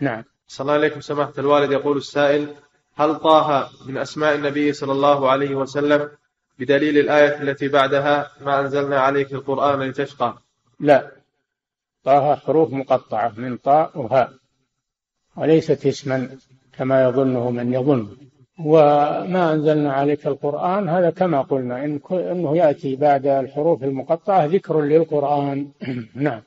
نعم. صلى الله عليكم سماحة الوالد. يقول السائل هل طه من أسماء النبي صلى الله عليه وسلم بدليل الآية التي بعدها ما أنزلنا عليك القرآن لتشقى؟ لا. طه حروف مقطعة من طاء وهاء وليست اسما كما يظنه من يظن. وما أنزلنا عليك القرآن هذا كما قلنا إن أنه يأتي بعد الحروف المقطعة ذكر للقرآن. نعم.